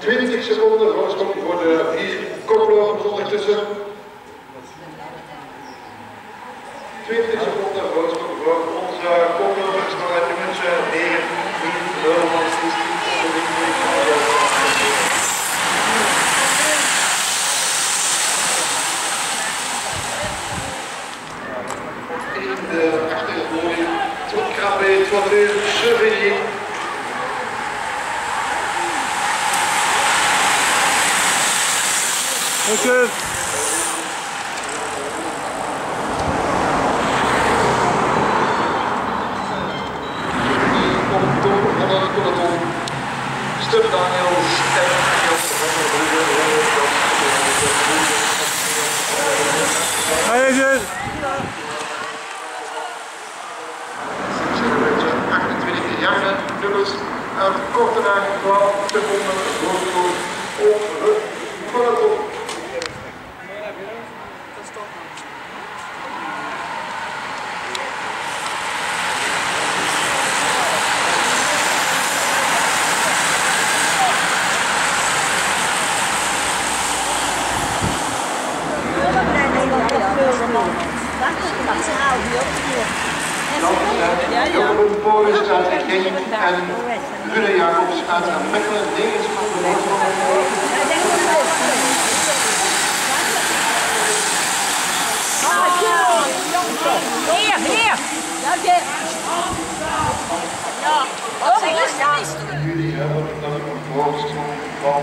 20 seconden voorsprong voor de vier koplopers ondertussen. 20 seconden voorsprong voor onze koplopers, maar uit de mensen 9, 10, 0, 16, in de achtergrond, tot tot de Chevalier. Dank en Hi Adrian. 28 jaar nummers uit Kortenhaag 12 seconden voorsprong Johan Polis uit Genk en Rune Jacobs uit Mechelen, 9 seconden voorsprong. Hier, hier! Dank je. Ja, oh, rustig. Jullie hebben een voorsprong van.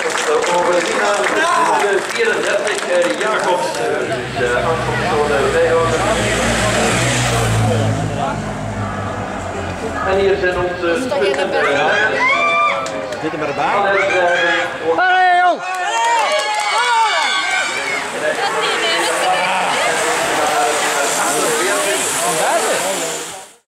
Overlina, de 34 Jacobs, de aankomst door de Leeuwen. En hier zijn onze punten. Zit er maar bij?